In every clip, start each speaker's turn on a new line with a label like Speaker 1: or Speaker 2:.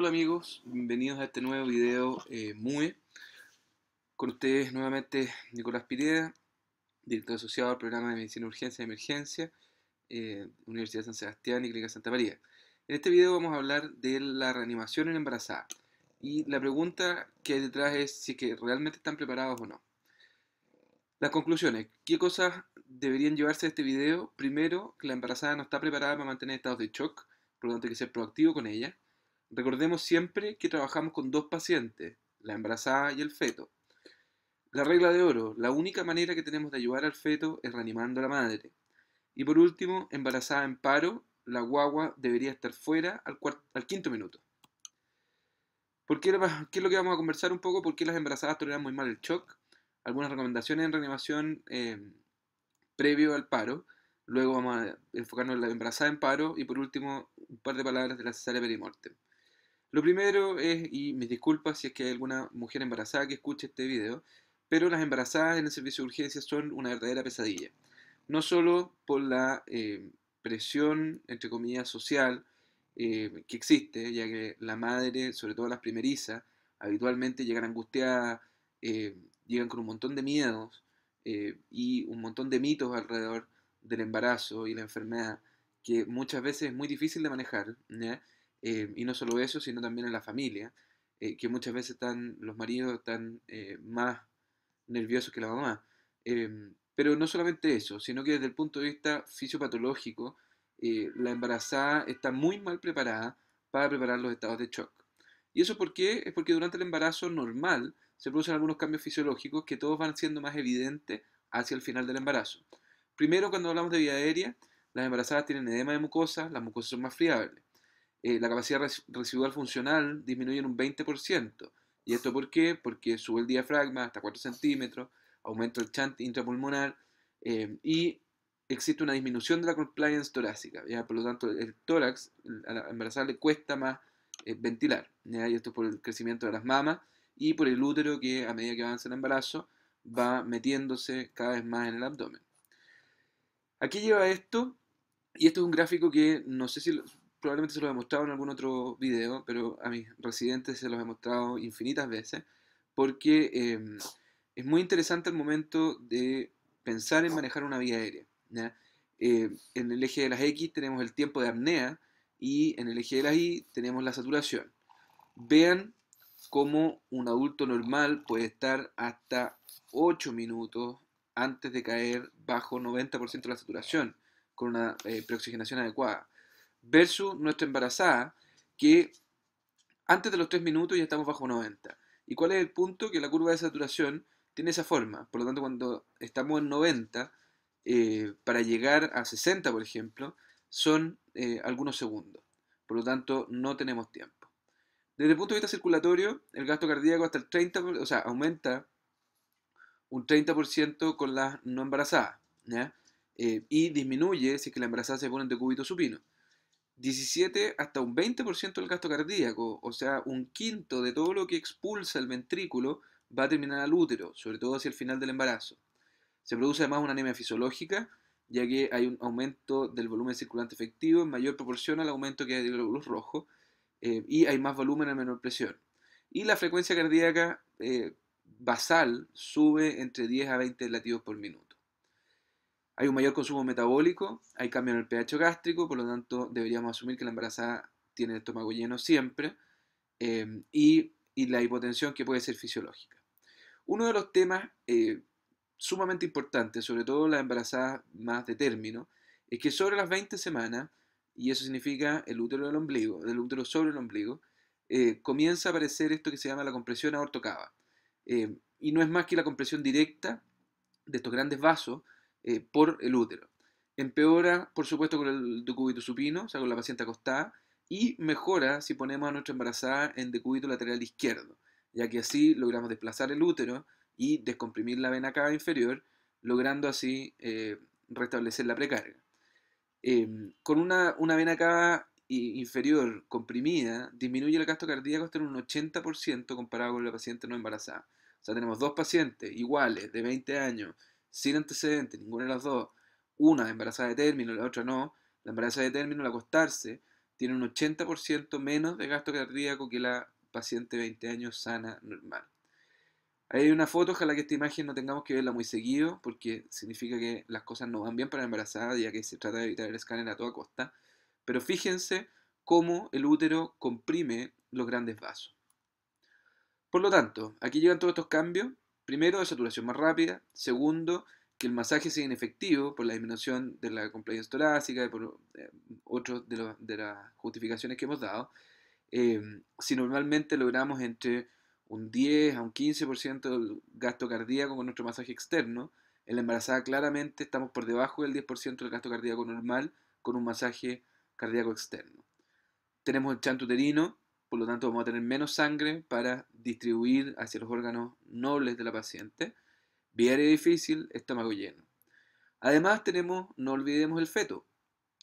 Speaker 1: Hola amigos, bienvenidos a este nuevo video eh, MUE. Con ustedes nuevamente Nicolás Pireda, director asociado al programa de Medicina Urgencia y Emergencia, eh, Universidad de San Sebastián y Clínica Santa María. En este video vamos a hablar de la reanimación en embarazada. Y la pregunta que hay detrás es si que realmente están preparados o no. Las conclusiones. ¿Qué cosas deberían llevarse a este video? Primero, que la embarazada no está preparada para mantener estados de shock, por lo tanto hay que ser proactivo con ella. Recordemos siempre que trabajamos con dos pacientes, la embarazada y el feto. La regla de oro, la única manera que tenemos de ayudar al feto es reanimando a la madre. Y por último, embarazada en paro, la guagua debería estar fuera al, al quinto minuto. ¿Por qué, es lo que vamos a conversar un poco? ¿Por qué las embarazadas toleran muy mal el shock? Algunas recomendaciones en reanimación eh, previo al paro. Luego vamos a enfocarnos en la embarazada en paro. Y por último, un par de palabras de la cesárea perimortem. Lo primero es, y mis disculpas si es que hay alguna mujer embarazada que escuche este video, pero las embarazadas en el servicio de urgencia son una verdadera pesadilla. No solo por la eh, presión, entre comillas, social eh, que existe, ya que la madre, sobre todo las primerizas, habitualmente llegan angustiadas, eh, llegan con un montón de miedos y un montón de mitos alrededor del embarazo y la enfermedad, que muchas veces es muy difícil de manejar. Eh, y no solo eso, sino también en la familia, eh, que muchas veces están, los maridos están eh, más nerviosos que la mamá. Em, pero no solamente eso, sino que desde el punto de vista fisiopatológico, la embarazada está muy mal preparada para preparar los estados de shock. ¿Y eso por qué? Es porque durante el embarazo normal se producen algunos cambios fisiológicos que todos van siendo más evidentes hacia el final del embarazo. Primero, cuando hablamos de vía aérea, las embarazadas tienen edema de mucosa, las mucosas son más friables. Eh, la capacidad residual funcional disminuye en un 20%. ¿Y esto por qué? Porque sube el diafragma hasta 4 centímetros, aumenta el chant intrapulmonar eh, y existe una disminución de la compliance torácica. Por lo tanto, el tórax, a la le cuesta más eh, ventilar. Y esto por el crecimiento de las mamas y por el útero que a medida que avanza el embarazo va metiéndose cada vez más en el abdomen. Aquí lleva esto, y esto es un gráfico que no sé si probablemente se lo he mostrado en algún otro video, pero a mis residentes se los he mostrado infinitas veces, porque em, es muy interesante el momento de pensar en manejar una vía aérea. Eh, en el eje de las X tenemos el tiempo de apnea y en el eje de las Y tenemos la saturación. Vean cómo un adulto normal puede estar hasta 8 minutos antes de caer bajo 90% de la saturación con una eh, preoxigenación adecuada versus nuestra embarazada, que antes de los 3 minutos ya estamos bajo 90. ¿Y cuál es el punto? Que la curva de saturación tiene esa forma. Por lo tanto, cuando estamos en 90, eh, para llegar a 60, por ejemplo, son eh, algunos segundos. Por lo tanto, no tenemos tiempo. Desde el punto de vista circulatorio, el gasto cardíaco hasta el 30, o sea, aumenta un 30% con las no embarazadas. Eh, y disminuye si es que la embarazada se pone en decúbito supino. 17 hasta un 20% del gasto cardíaco, o sea, un quinto de todo lo que expulsa el ventrículo va a terminar al útero, sobre todo hacia el final del embarazo. Se produce además una anemia fisiológica, ya que hay un aumento del volumen circulante efectivo en mayor proporción al aumento que hay de glóbulos rojos, eh, y hay más volumen a menor presión. Y la frecuencia cardíaca eh, basal sube entre 10 a 20 latidos por minuto. Hay un mayor consumo metabólico, hay cambio en el pH gástrico, por lo tanto deberíamos asumir que la embarazada tiene el estómago lleno siempre, em, y, la hipotensión que puede ser fisiológica. Uno de los temas eh, sumamente importantes, sobre todo la embarazada más de término, es que sobre las 20 semanas, y eso significa el útero del ombligo, el útero sobre el ombligo, eh, comienza a aparecer esto que se llama la compresión aortocava. Em, y no es más que la compresión directa de estos grandes vasos eh, por el útero. Empeora, por supuesto, con el decúbito supino, o sea, con la paciente acostada, y mejora si ponemos a nuestra embarazada en decúbito lateral izquierdo, ya que así logramos desplazar el útero y descomprimir la vena cava inferior, logrando así eh, restablecer la precarga. Em, con una, una, vena cava inferior comprimida, disminuye el gasto cardíaco hasta un 80% comparado con la paciente no embarazada. O sea, tenemos dos pacientes iguales de 20 años sin antecedentes, ninguna de las dos, una embarazada de término, la otra no, la embarazada de término al acostarse tiene un 80% menos de gasto cardíaco que la paciente de 20 años sana normal. hay una foto, ojalá que esta imagen no tengamos que verla muy seguido, porque significa que las cosas no van bien para la embarazada, ya que se trata de evitar el escáner a toda costa. Pero fíjense cómo el útero comprime los grandes vasos. Por lo tanto, aquí llegan todos estos cambios. Primero, de saturación más rápida. Segundo, que el masaje sea inefectivo por la disminución de la compliance torácica y por eh, otras de, las justificaciones que hemos dado. Eh, si normalmente logramos entre un 10 a un 15% del gasto cardíaco con nuestro masaje externo, en la embarazada claramente estamos por debajo del 10% del gasto cardíaco normal con un masaje cardíaco externo. Tenemos el chanto uterino, por lo tanto vamos a tener menos sangre para distribuir hacia los órganos nobles de la paciente. Viaria difícil, estómago lleno. Además tenemos, no olvidemos el feto.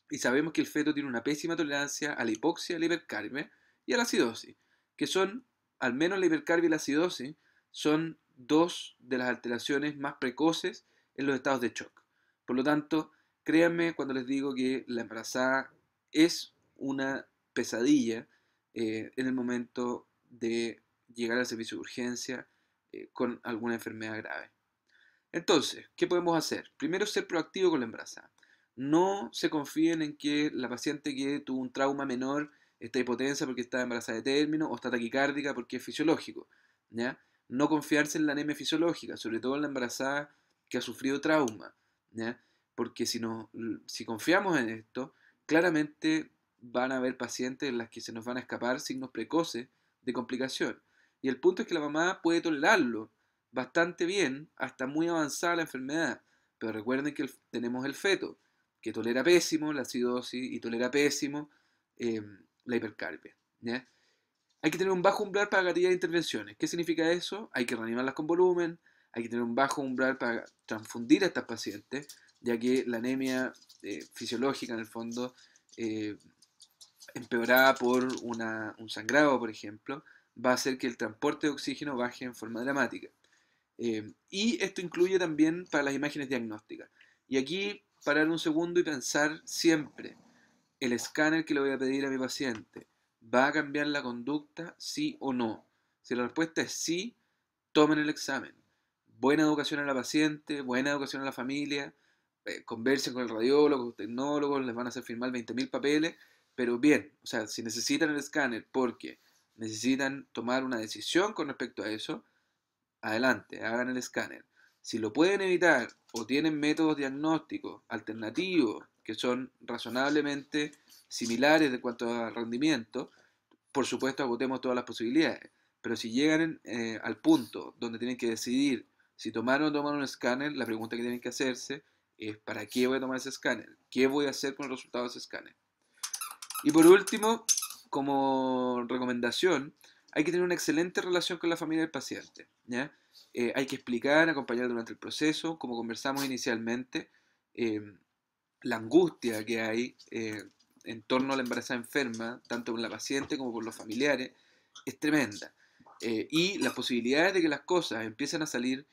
Speaker 1: Y sabemos que el feto tiene una pésima tolerancia a la hipoxia, a la hipercarbia y a la acidosis, que son, al menos la hipercarbia y la acidosis, son dos de las alteraciones más precoces en los estados de shock. Por lo tanto, créanme cuando les digo que la embarazada es una pesadilla eh, en el momento de llegar al servicio de urgencia eh, con alguna enfermedad grave. Entonces, ¿qué podemos hacer? Primero, ser proactivo con la embarazada. No se confíen en que la paciente que tuvo un trauma menor está hipotensa porque está embarazada de término o está taquicárdica porque es fisiológico. ¿ya? No confiarse en la anemia fisiológica, sobre todo en la embarazada que ha sufrido trauma. ¿ya? Porque si, no, si confiamos en esto, claramente van a haber pacientes en las que se nos van a escapar signos precoces de complicación. Y el punto es que la mamá puede tolerarlo bastante bien hasta muy avanzada la enfermedad. Pero recuerden que tenemos el feto, que tolera pésimo la acidosis y tolera pésimo em, la hipercarbia. Hay que tener un bajo umbral para cantidad intervenciones. ¿Qué significa eso? Hay que reanimarlas con volumen, hay que tener un bajo umbral para transfundir a estas pacientes, ya que la anemia eh, fisiológica en el fondo eh, empeorada por un sangrado, por ejemplo, va a hacer que el transporte de oxígeno baje en forma dramática. Eh, y esto incluye también para las imágenes diagnósticas. Y aquí parar un segundo y pensar siempre, el escáner que le voy a pedir a mi paciente, ¿va a cambiar la conducta, sí o no? Si la respuesta es sí, tomen el examen. Buena educación a la paciente, buena educación a la familia, eh, conversen con el radiólogo, los tecnólogos, les van a hacer firmar 20.000 papeles, pero bien, o sea, si necesitan el escáner porque necesitan tomar una decisión con respecto a eso, adelante, hagan el escáner. Si lo pueden evitar o tienen métodos diagnósticos alternativos que son razonablemente similares de cuanto a rendimiento, por supuesto agotemos todas las posibilidades. Pero si llegan eh, al punto donde tienen que decidir si tomar o no tomar un escáner, la pregunta que tienen que hacerse es ¿para qué voy a tomar ese escáner? ¿Qué voy a hacer con los resultados de ese escáner? Y por último, como recomendación, hay que tener una excelente relación con la familia del paciente. Eh, hay que explicar, acompañar durante el proceso, como conversamos inicialmente, eh, la angustia que hay eh, en torno a la embarazada enferma, tanto con la paciente como con los familiares, es tremenda. y las posibilidades de que las cosas empiecen a salir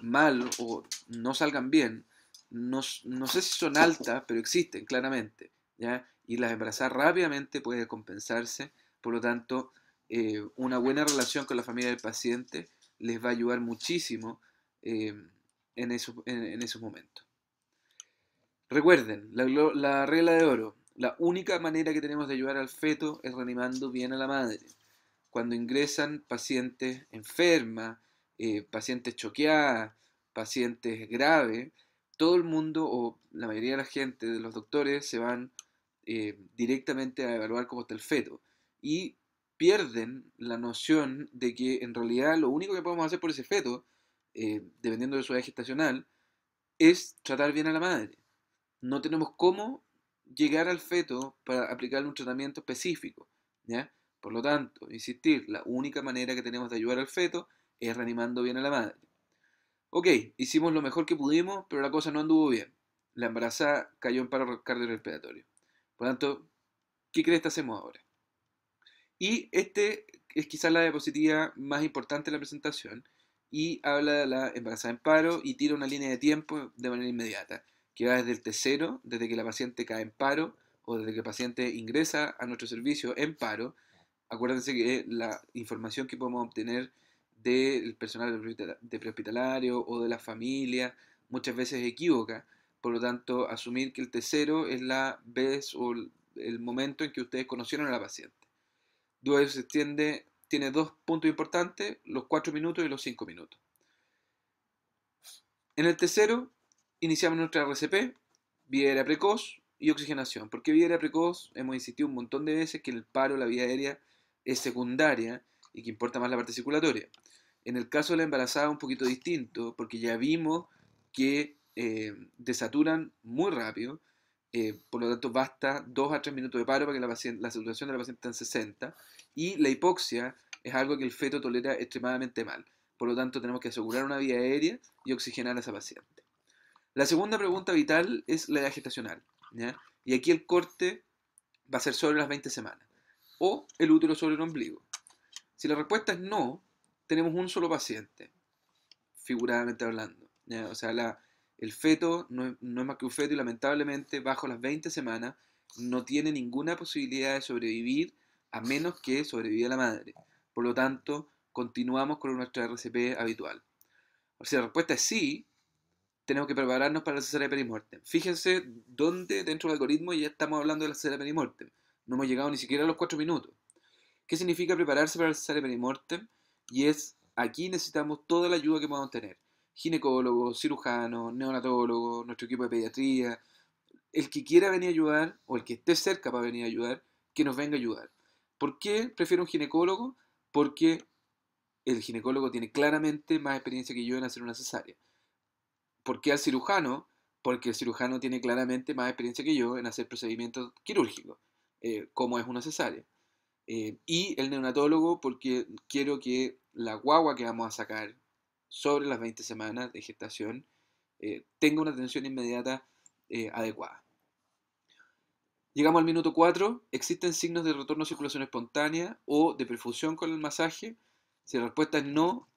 Speaker 1: mal o no salgan bien, no, no sé si son altas, pero existen claramente. ¿ya? Y la embarazada rápidamente puede compensarse. Por lo tanto, eh, una buena relación con la familia del paciente les va a ayudar muchísimo eh, en, esos, en, esos momentos. Recuerden, la, la, regla de oro, la única manera que tenemos de ayudar al feto es reanimando bien a la madre. Cuando ingresan pacientes enfermas, eh, pacientes choqueadas, pacientes graves, todo el mundo o la mayoría de la gente, de los doctores, se van eh, directamente a evaluar cómo está el feto. Y pierden la noción de que en realidad lo único que podemos hacer por ese feto, eh, dependiendo de su edad gestacional, es tratar bien a la madre. No tenemos cómo llegar al feto para aplicarle un tratamiento específico. ¿ya? Por lo tanto, insistir, la única manera que tenemos de ayudar al feto es reanimando bien a la madre. Ok, hicimos lo mejor que pudimos, pero la cosa no anduvo bien. La embarazada cayó en paro cardiorrespiratorio. Por tanto, ¿qué crees que hacemos ahora? Y este es quizás la diapositiva más importante de la presentación y habla de la embarazada en paro y tira una línea de tiempo de manera inmediata, que va desde el T0, desde que la paciente cae en paro o desde que el paciente ingresa a nuestro servicio en paro, acuérdense que la información que podemos obtener del personal de prehospitalario o de la familia muchas veces equívoca. Por lo tanto, asumir que el tercero es la vez o el momento en que ustedes conocieron a la paciente. Luego se extiende, tiene dos puntos importantes, los cuatro minutos y los cinco minutos. En el tercero, iniciamos nuestra RCP, vía aérea precoz y oxigenación. ¿Por qué vía aérea precoz? Hemos insistido un montón de veces que el paro, la vía aérea, es secundaria y que importa más la parte circulatoria. En el caso de la embarazada un poquito distinto, porque ya vimos que desaturan muy rápido, eh, por lo tanto basta 2 a 3 minutos de paro para que la, la saturación de la paciente esté en 60, y la hipoxia es algo que el feto tolera extremadamente mal. Por lo tanto, tenemos que asegurar una vía aérea y oxigenar a esa paciente. La segunda pregunta vital es la edad gestacional. Y aquí el corte va a ser sobre las 20 semanas. O el útero sobre el ombligo. Si la respuesta es no, tenemos un solo paciente, figuradamente hablando. O sea, la, el feto no es, más que un feto y lamentablemente bajo las 20 semanas no tiene ninguna posibilidad de sobrevivir a menos que sobreviva la madre. Por lo tanto, continuamos con nuestra RCP habitual. Si la respuesta es sí, tenemos que prepararnos para la cesárea perimortem. Fíjense dónde dentro del algoritmo ya estamos hablando de la cesárea. No hemos llegado ni siquiera a los 4 minutos. ¿Qué significa prepararse para el cesárea perimortem? Y es, aquí necesitamos toda la ayuda que podamos tener. Ginecólogo, cirujano, neonatólogo, nuestro equipo de pediatría. El que quiera venir a ayudar, o el que esté cerca para venir a ayudar, que nos venga a ayudar. ¿Por qué prefiero un ginecólogo? Porque el ginecólogo tiene claramente más experiencia que yo en hacer una cesárea. ¿Por qué al cirujano? Porque el cirujano tiene claramente más experiencia que yo en hacer procedimientos quirúrgicos, eh, como es una cesárea. Eh, y el neonatólogo porque quiero que la guagua que vamos a sacar sobre las 20 semanas de gestación eh, tenga una atención inmediata eh, adecuada. Llegamos al minuto 4. ¿Existen signos de retorno a circulación espontánea o de perfusión con el masaje? Si la respuesta es no,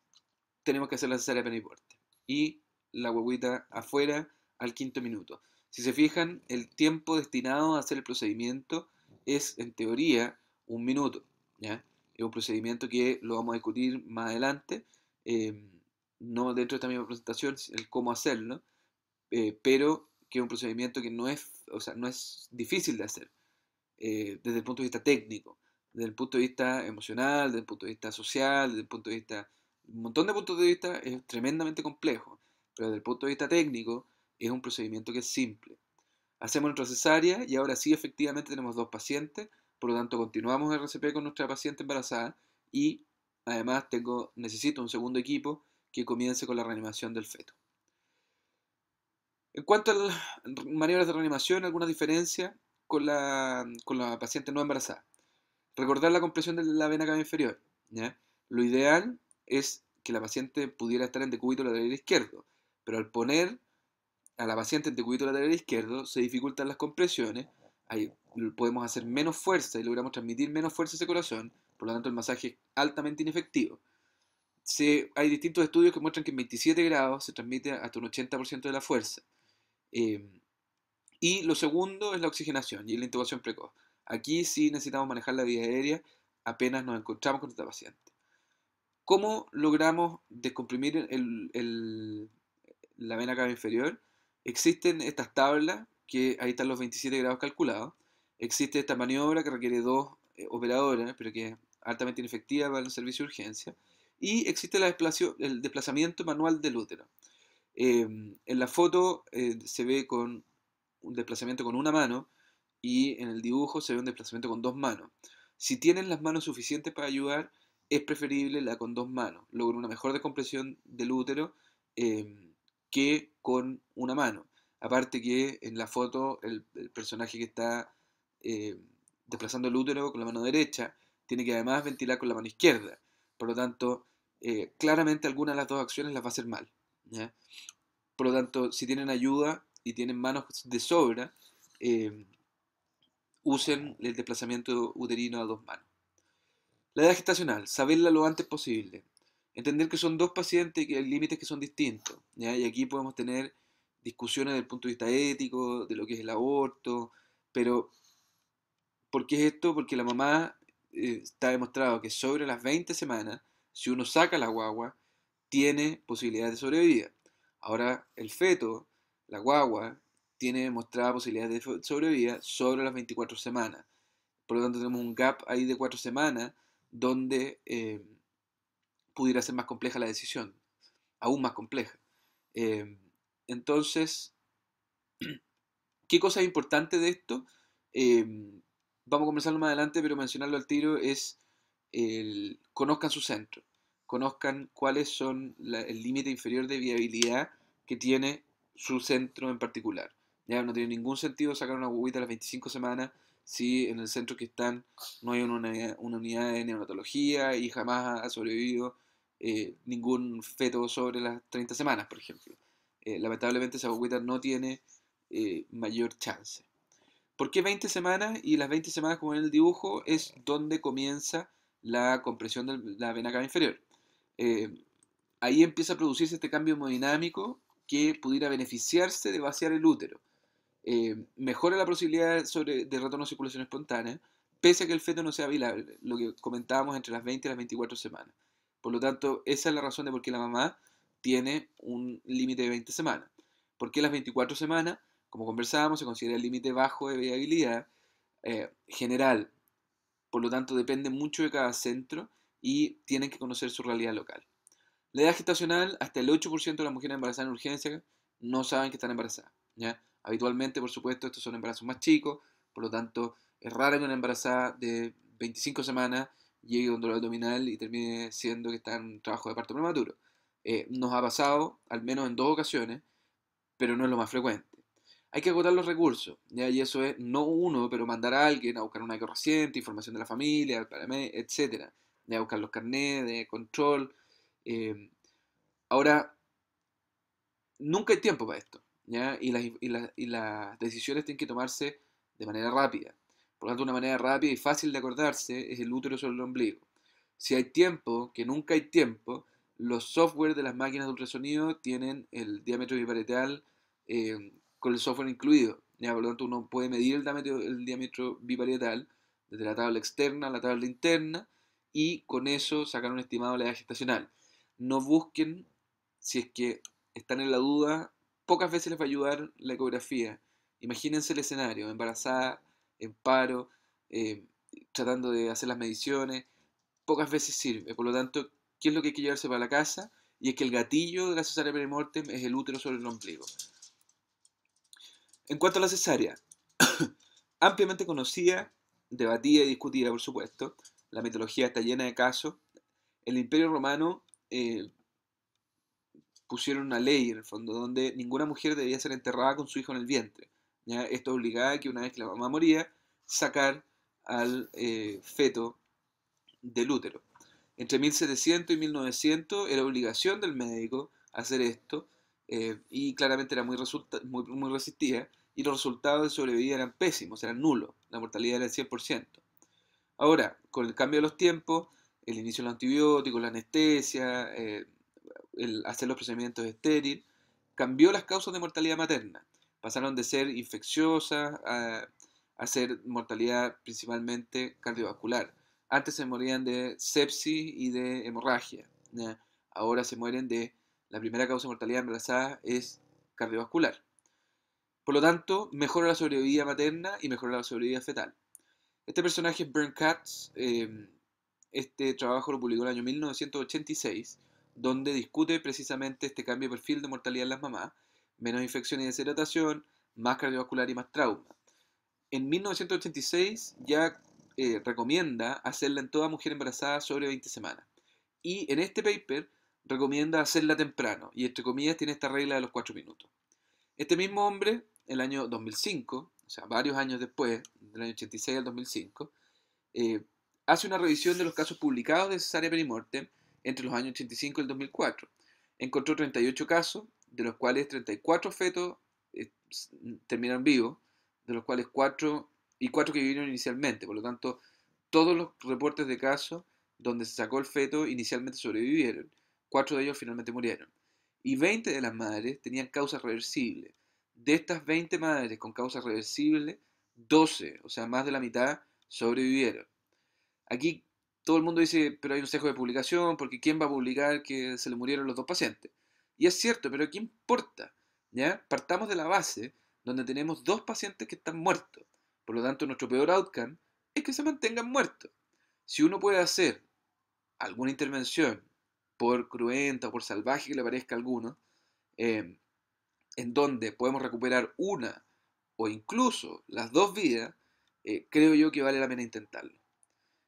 Speaker 1: tenemos que hacer la cesárea peniporte. Y la huevita afuera al quinto minuto. Si se fijan, el tiempo destinado a hacer el procedimiento es, en teoría, un minuto. Es un procedimiento que lo vamos a discutir más adelante, em, no dentro de esta misma presentación, el cómo hacerlo, eh, pero que es un procedimiento que no es, o sea, no es difícil de hacer eh, desde el punto de vista técnico, desde el punto de vista emocional, desde el punto de vista social, desde el punto de vista, un montón de puntos de vista es tremendamente complejo, pero desde el punto de vista técnico es un procedimiento que es simple. Hacemos nuestra cesárea y ahora sí efectivamente tenemos dos pacientes por lo tanto, continuamos RCP con nuestra paciente embarazada y además tengo, necesito un segundo equipo que comience con la reanimación del feto. En cuanto a maniobras de reanimación, ¿alguna diferencia con la, con la paciente no embarazada? Recordar la compresión de la vena cava inferior. Lo ideal es que la paciente pudiera estar en decúbito lateral izquierdo, pero al poner a la paciente en decúbito lateral izquierdo se dificultan las compresiones ahí podemos hacer menos fuerza y logramos transmitir menos fuerza a ese corazón, por lo tanto el masaje es altamente inefectivo. Hay distintos estudios que muestran que en 27 grados se transmite hasta un 80% de la fuerza. Eh, y lo segundo es la oxigenación y la intubación precoz. Aquí sí necesitamos manejar la vía aérea apenas nos encontramos con esta paciente. ¿Cómo logramos descomprimir la vena cava inferior? Existen estas tablas que ahí están los 27 grados calculados. Existe esta maniobra que requiere dos eh, operadores, pero que es altamente inefectiva para el servicio de urgencia. Y existe el desplazamiento manual del útero. Em, en la foto eh, se ve con un desplazamiento con una mano y en el dibujo se ve un desplazamiento con dos manos. Si tienen las manos suficientes para ayudar, es preferible la con dos manos. Logra una mejor descompresión del útero em, que con una mano. Aparte que en la foto el, personaje que está eh, desplazando el útero con la mano derecha tiene que además ventilar con la mano izquierda. Por lo tanto, eh, claramente alguna de las dos acciones las va a hacer mal. Por lo tanto, si tienen ayuda y tienen manos de sobra, eh, usen el desplazamiento uterino a dos manos. La edad gestacional, saberla lo antes posible. Entender que son dos pacientes y que hay límites que son distintos. Y aquí podemos tener discusiones desde el punto de vista ético, de lo que es el aborto, pero ¿Por qué es esto? Porque la mamá eh, está demostrado que sobre las 20 semanas, si uno saca la guagua, tiene posibilidades de sobrevivir. Ahora, el feto, la guagua, tiene demostrada posibilidades de sobrevivir sobre las 24 semanas. Por lo tanto, tenemos un gap ahí de 4 semanas donde eh, pudiera ser más compleja la decisión, aún más compleja. Eh, entonces, ¿qué cosa es importante de esto? Eh, vamos a conversarlo más adelante, pero mencionarlo al tiro es conozcan su centro, conozcan cuáles son el límite inferior de viabilidad que tiene su centro en particular. Ya no tiene ningún sentido sacar una huevita a las 25 semanas si en el centro que están no hay una, unidad de neonatología y jamás ha sobrevivido eh, ningún feto sobre las 30 semanas, por ejemplo. Eh, lamentablemente esa guaguita no tiene eh, mayor chance. ¿Por qué 20 semanas? Y las 20 semanas, como en el dibujo, es donde comienza la compresión de la vena cava inferior. ahí empieza a producirse este cambio hemodinámico que pudiera beneficiarse de vaciar el útero. mejora la posibilidad sobre, de retorno a circulación espontánea, pese a que el feto no sea viable, lo que comentábamos entre las 20 y las 24 semanas. Por lo tanto, esa es la razón de por qué la mamá tiene un límite de 20 semanas. ¿Por qué las 24 semanas? Como conversábamos, se considera el límite bajo de viabilidad eh, general. Por lo tanto, depende mucho de cada centro y tienen que conocer su realidad local. La edad gestacional, hasta el 8% de las mujeres embarazadas en urgencia no saben que están embarazadas. Habitualmente, por supuesto, estos son embarazos más chicos, por lo tanto, es raro que una embarazada de 25 semanas llegue un dolor abdominal y termine siendo que está en trabajo de parto prematuro. Eh, nos ha pasado, al menos en dos ocasiones, pero no es lo más frecuente. Hay que agotar los recursos, ¿ya? y eso es no uno, pero mandar a alguien a buscar una eco reciente, información de la familia, etc. A buscar los carnets de control. Eh, ahora, nunca hay tiempo para esto, ¿ya? Y, las, y, y las decisiones tienen que tomarse de manera rápida. Por lo tanto, una manera rápida y fácil de acordarse es el útero sobre el ombligo. Si hay tiempo, que nunca hay tiempo, los software de las máquinas de ultrasonido tienen el diámetro biparietal eh, con el software incluido. ¿ya? Por lo tanto, uno puede medir el diámetro, el diámetro biparietal desde la tabla externa a la tabla interna y con eso sacar un estimado de la edad gestacional. No busquen, si es que están en la duda, pocas veces les va a ayudar la ecografía. Imagínense el escenario, embarazada en paro, eh, tratando de hacer las mediciones, pocas veces sirve. Por lo tanto, ¿qué es lo que hay que llevarse para la casa? Y es que el gatillo de la cesárea perimortem es el útero sobre el ombligo. En cuanto a la cesárea, ampliamente conocida, debatida y discutida, por supuesto, la mitología está llena de casos. El Imperio Romano eh, pusieron una ley, en el fondo, donde ninguna mujer debía ser enterrada con su hijo en el vientre. Esto obligaba a que una vez que la mamá moría, sacar al eh, feto del útero. Entre 1700 y 1900 era obligación del médico hacer esto eh, y claramente era muy, muy resistida y los resultados de sobrevivir eran pésimos, eran nulos, la mortalidad era del 100%. Ahora, con el cambio de los tiempos, el inicio de los antibióticos, la anestesia, eh, el hacer los procedimientos estériles, cambió las causas de mortalidad materna pasaron de ser infecciosas a, ser mortalidad principalmente cardiovascular. Antes se morían de sepsis y de hemorragia. Ahora se mueren de la primera causa de mortalidad embarazada es cardiovascular. Por lo tanto, mejora la sobrevida materna y mejora la sobrevida fetal. Este personaje es Bern Katz. Em, este trabajo lo publicó en el año 1986, donde discute precisamente este cambio de perfil de mortalidad en las mamás menos infección y deshidratación, más cardiovascular y más trauma. En 1986 ya eh, recomienda hacerla en toda mujer embarazada sobre 20 semanas. Y en este paper recomienda hacerla temprano, y entre comillas tiene esta regla de los 4 minutos. Este mismo hombre, el año 2005, o sea, varios años después, del año 86 al 2005, eh, hace una revisión de los casos publicados de cesárea perimortem entre los años 85 y el 2004. Encontró 38 casos de los cuales 34 fetos eh, terminaron vivos, de los cuales 4 y 4 que vivieron inicialmente. Por lo tanto, todos los reportes de casos donde se sacó el feto inicialmente sobrevivieron. 4 de ellos finalmente murieron. Y 20 de las madres tenían causas reversibles. De estas 20 madres con causas reversibles, 12, o sea, más de la mitad, sobrevivieron. Aquí todo el mundo dice, pero hay un sesgo de publicación, porque ¿quién va a publicar que se le murieron los dos pacientes? Y es cierto, pero ¿qué importa? ¿Ya? Partamos de la base donde tenemos dos pacientes que están muertos. Por lo tanto, nuestro peor outcome es que se mantengan muertos. Si uno puede hacer alguna intervención, por cruenta o por salvaje que le parezca a alguno, eh, en donde podemos recuperar una o incluso las dos vidas, eh, creo yo que vale la pena intentarlo.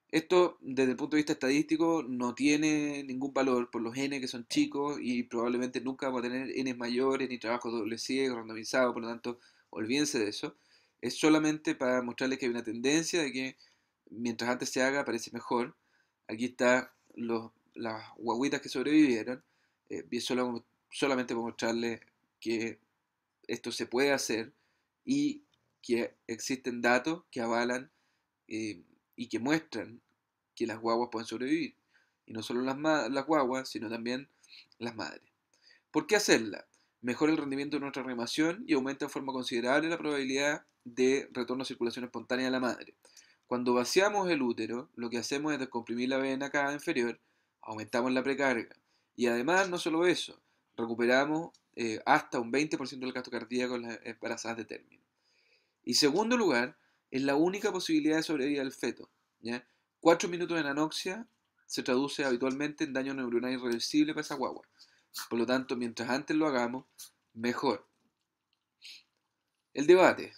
Speaker 1: Esto, desde el punto de vista estadístico, no tiene ningún valor por los N que son chicos y probablemente nunca vamos a tener N mayores ni trabajo doble ciego, randomizado, por lo tanto, olvídense de eso. Es solamente para mostrarles que hay una tendencia de que mientras antes se haga parece mejor. Aquí está los, las guaguitas que sobrevivieron. Eh, solo, solamente para mostrarles que esto se puede hacer y que existen datos que avalan eh, y que muestran que las guaguas pueden sobrevivir. Y no solo las, las guaguas, sino también las madres. ¿Por qué hacerla? Mejora el rendimiento de nuestra reanimación y aumenta en forma considerable la probabilidad de retorno a circulación espontánea de la madre. Cuando vaciamos el útero, lo que hacemos es descomprimir la vena cava inferior, aumentamos la precarga. Y además, no solo eso, recuperamos eh, hasta un 20% del gasto cardíaco en las embarazadas de término. Y segundo lugar, es la única posibilidad de sobrevivir al feto. Cuatro minutos de anoxia se traduce habitualmente en daño neuronal irreversible para esa guagua. Por lo tanto, mientras antes lo hagamos, mejor. El debate.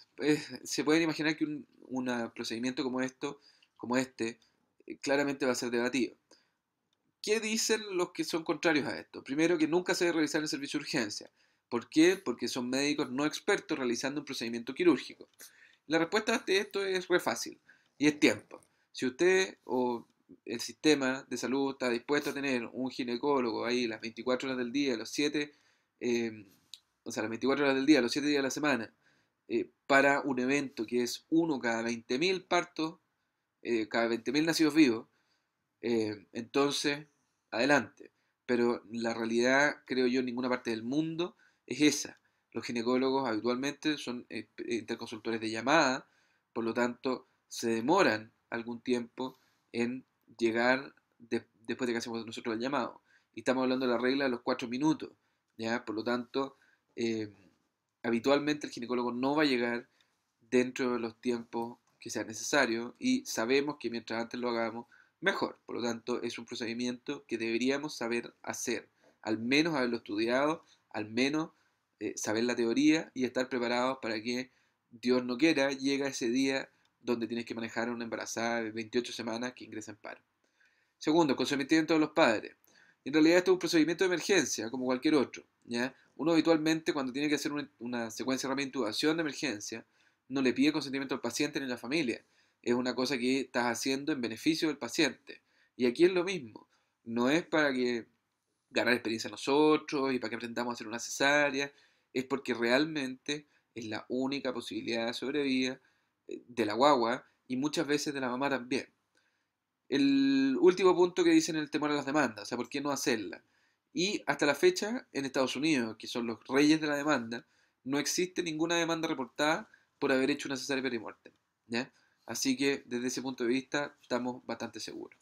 Speaker 1: se pueden imaginar que un, procedimiento como, esto, como este eh, claramente va a ser debatido. ¿Qué dicen los que son contrarios a esto? Primero, que nunca se debe realizar el servicio de urgencia. ¿Por qué? Porque son médicos no expertos realizando un procedimiento quirúrgico. La respuesta de esto es re fácil y es tiempo. Si usted o el sistema de salud está dispuesto a tener un ginecólogo ahí las 24 horas del día, los 7, eh, o sea, las 24 horas del día, los 7 días de la semana, eh, para un evento que es uno cada 20.000 partos, eh, cada 20.000 nacidos vivos, eh, entonces, adelante. Pero la realidad, creo yo, en ninguna parte del mundo es esa. Los ginecólogos habitualmente son eh, interconsultores de llamada, por lo tanto, se demoran algún tiempo en llegar después de que hacemos nosotros el llamado. Y estamos hablando de la regla de los cuatro minutos, ¿ya? Por lo tanto, eh, habitualmente el ginecólogo no va a llegar dentro de los tiempos que sea necesario y sabemos que mientras antes lo hagamos, mejor. Por lo tanto, es un procedimiento que deberíamos saber hacer, al menos haberlo estudiado, al menos eh, saber la teoría y estar preparados para que Dios no quiera, llega ese día donde tienes que manejar a una embarazada de 28 semanas que ingresa en paro. Segundo, consentimiento de los padres. En realidad esto es un procedimiento de emergencia, como cualquier otro. ¿ya? Uno habitualmente cuando tiene que hacer una, secuencia de intubación de emergencia, no le pide consentimiento al paciente ni a la familia es una cosa que estás haciendo en beneficio del paciente. Y aquí es lo mismo. No es para que ganar experiencia nosotros y para que aprendamos a hacer una cesárea, es porque realmente es la única posibilidad de sobrevida eh, de la guagua y muchas veces de la mamá también. El último punto que dicen el temor a las demandas, o sea, ¿por qué no hacerla? Y hasta la fecha, en Estados Unidos, que son los reyes de la demanda, no existe ninguna demanda reportada por haber hecho una cesárea perimortem. ¿ya? Así que desde ese punto de vista estamos bastante seguros.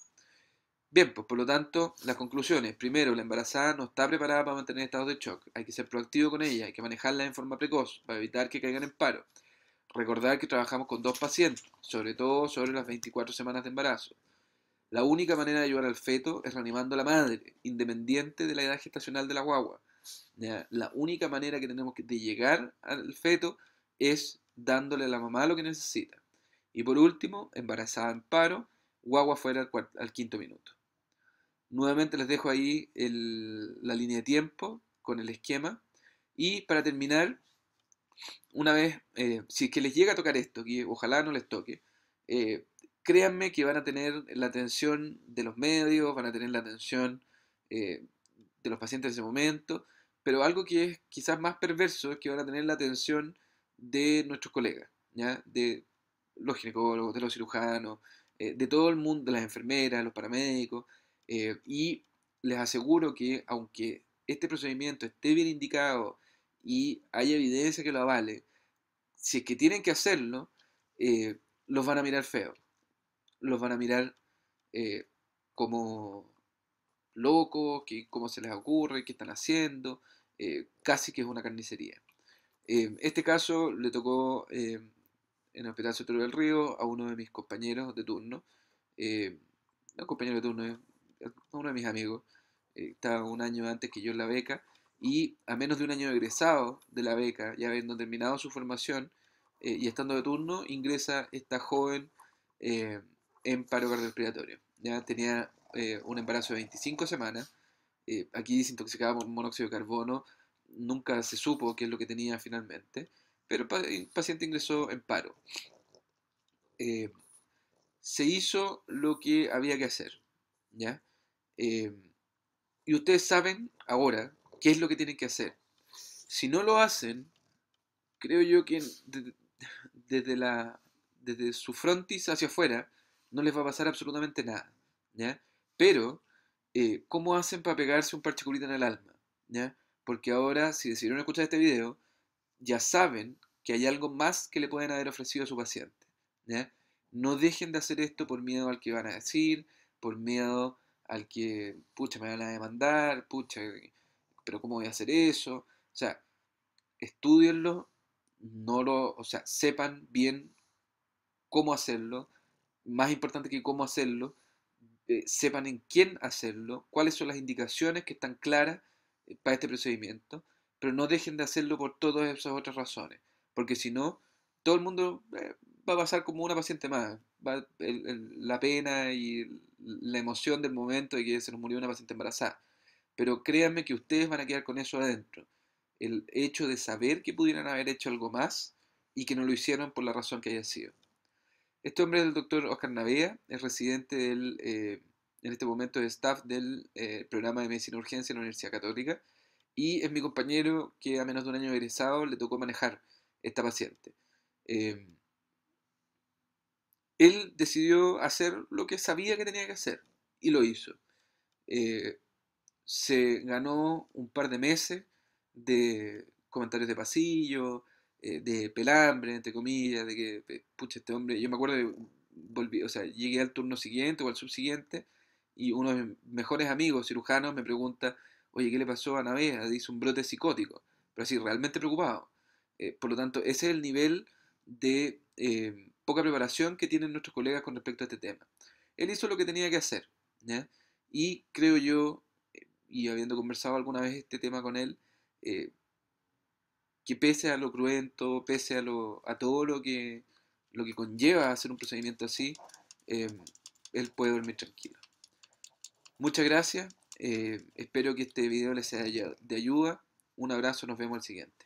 Speaker 1: Bien, pues por lo tanto, las conclusiones. Primero, la embarazada no está preparada para mantener estados de shock. Hay que ser proactivo con ella, hay que manejarla en forma precoz para evitar que caigan en paro. Recordar que trabajamos con dos pacientes, sobre todo sobre las 24 semanas de embarazo. La única manera de ayudar al feto es reanimando a la madre, independiente de la edad gestacional de la guagua. La única manera que tenemos de llegar al feto es dándole a la mamá lo que necesita. Y por último, embarazada en paro, guagua fuera al, quinto minuto. Nuevamente les dejo ahí la línea de tiempo con el esquema. Y para terminar, una vez, eh, si es que les llega a tocar esto, que ojalá no les toque, eh, créanme que van a tener la atención de los medios, van a tener la atención eh, de los pacientes en ese momento, pero algo que es quizás más perverso es que van a tener la atención de nuestros colegas, ¿ya? de los ginecólogos, de los cirujanos, eh, de todo el mundo, de las enfermeras, los paramédicos, eh, y les aseguro que aunque este procedimiento esté bien indicado y haya evidencia que lo avale, si es que tienen que hacerlo, eh, los van a mirar feo. los van a mirar como locos, que, cómo se les ocurre, qué están haciendo, casi que es una carnicería. Este caso le tocó en el Hospital Sotero del Río a uno de mis compañeros de turno, no compañero de turno, uno de mis amigos, estaba un año antes que yo en la beca, y a menos de un año egresado de la beca, ya habiendo terminado su formación y estando de turno, ingresa esta joven en paro cardiorrespiratorio. Ya tenía eh, un embarazo de 25 semanas. Eh, aquí desintoxicada por monóxido de carbono. Nunca se supo qué es lo que tenía finalmente. Pero el paciente ingresó en paro. Eh, se hizo lo que había que hacer. ¿ya? y ustedes saben ahora qué es lo que tienen que hacer. Si no lo hacen, creo yo que desde, la, desde su frontis hacia afuera, no les va a pasar absolutamente nada, ¿ya? Pero, eh, ¿cómo hacen para pegarse un parche en el alma? ¿ya? Porque ahora, si decidieron escuchar este video, ya saben que hay algo más que le pueden haber ofrecido a su paciente. No dejen de hacer esto por miedo al que van a decir, por miedo al que, pucha, me van a demandar, pucha, pero ¿cómo voy a hacer eso? O sea, estudienlo, no lo, o sea, sepan bien cómo hacerlo, más importante que cómo hacerlo, eh, sepan en quién hacerlo, cuáles son las indicaciones que están claras eh, para este procedimiento, pero no dejen de hacerlo por todas esas otras razones, porque si no, todo el mundo eh, va a pasar como una paciente más. la pena y la emoción del momento de que se nos murió una paciente embarazada. Pero créanme que ustedes van a quedar con eso adentro. El hecho de saber que pudieran haber hecho algo más y que no lo hicieron por la razón que haya sido. Este hombre es el doctor Oscar Navea, es residente eh, en este momento de staff del eh, programa de medicina urgencia en la Universidad Católica y es mi compañero que a menos de un año egresado le tocó manejar esta paciente. Em, él decidió hacer lo que sabía que tenía que hacer y lo hizo. Eh, se ganó un par de meses de comentarios de pasillo, eh, de pelambre, entre comillas, de que, pucha, este hombre, yo me acuerdo de, volví, o sea, llegué al turno siguiente o al subsiguiente y uno de mis mejores amigos cirujanos me pregunta, oye, ¿qué le pasó a Navea? Dice un brote psicótico, pero así, realmente preocupado. Eh, por lo tanto, ese es el nivel de poca preparación que tienen nuestros colegas con respecto a este tema. Él hizo lo que tenía que hacer, Y creo yo, y habiendo conversado alguna vez este tema con él, que pese a lo cruento, pese a, lo, a todo lo que, lo que conlleva hacer un procedimiento así, eh, él puede dormir tranquilo. Muchas gracias, eh, espero que este video les sea de ayuda. Un abrazo, nos vemos al siguiente.